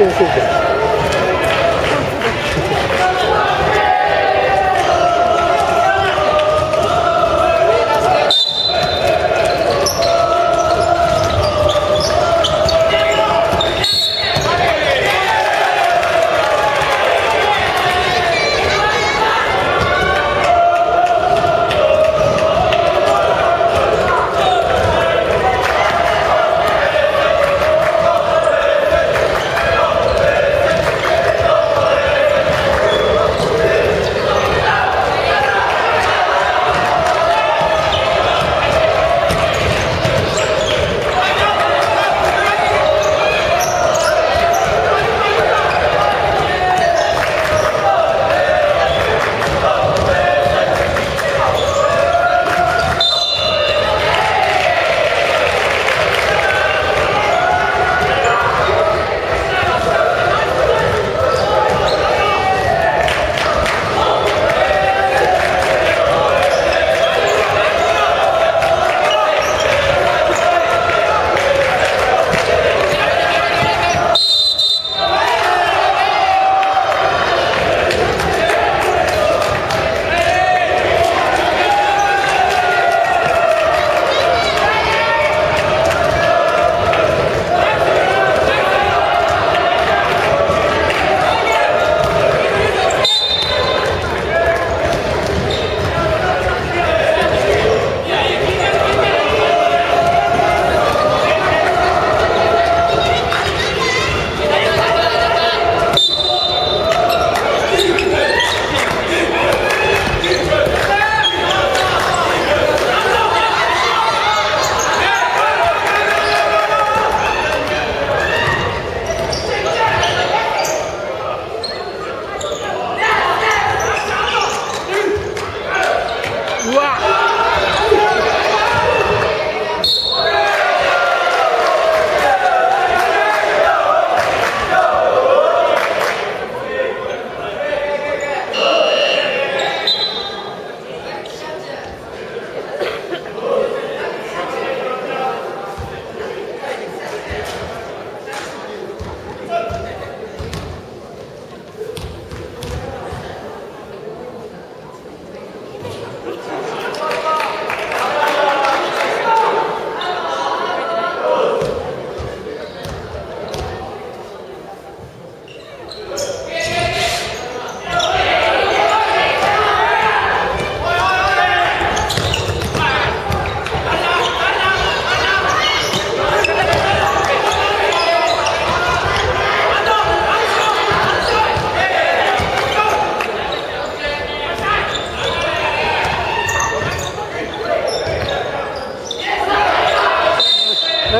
谢谢。谢谢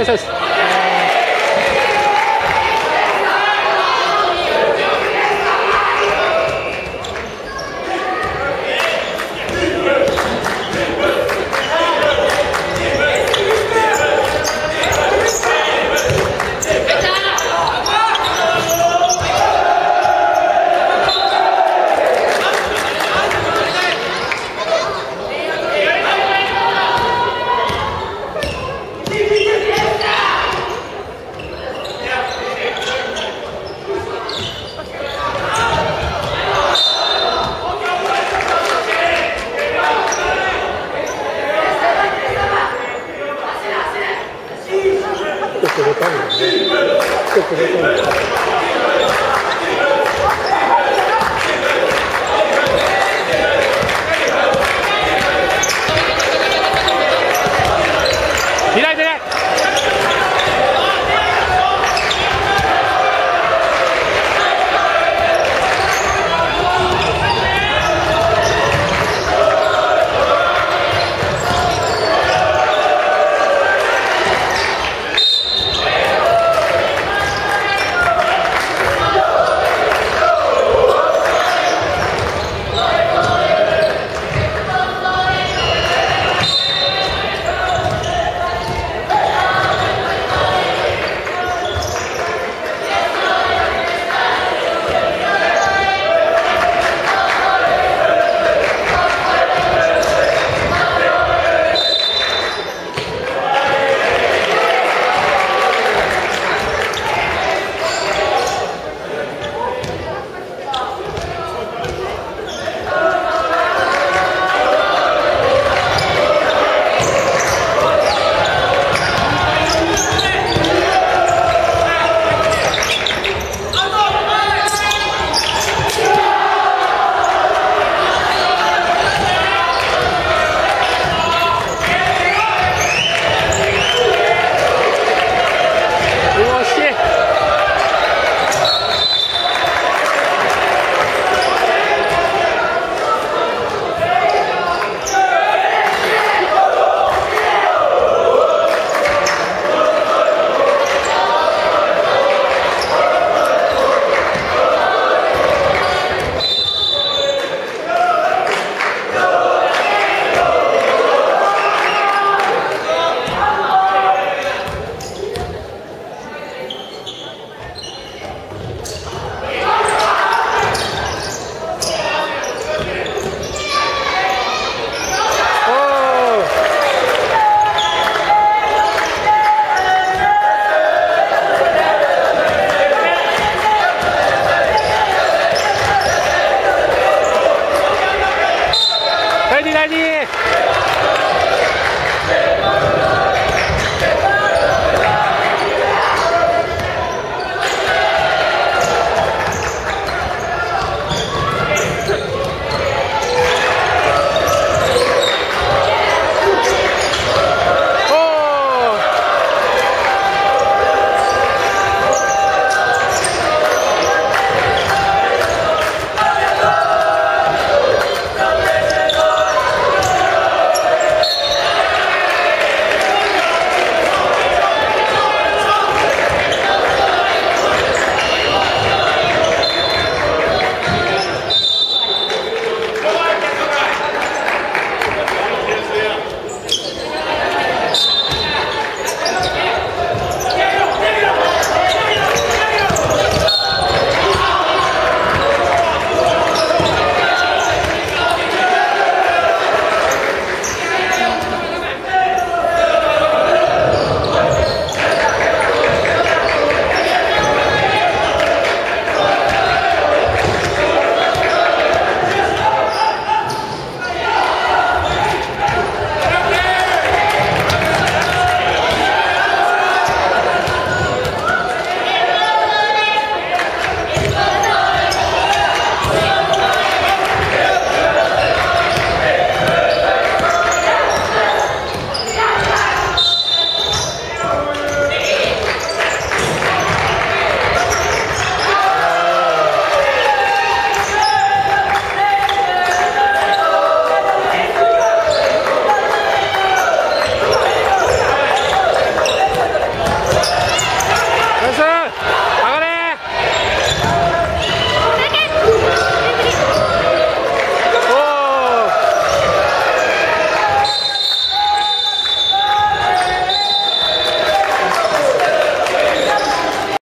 veces. 来てくれてるんだ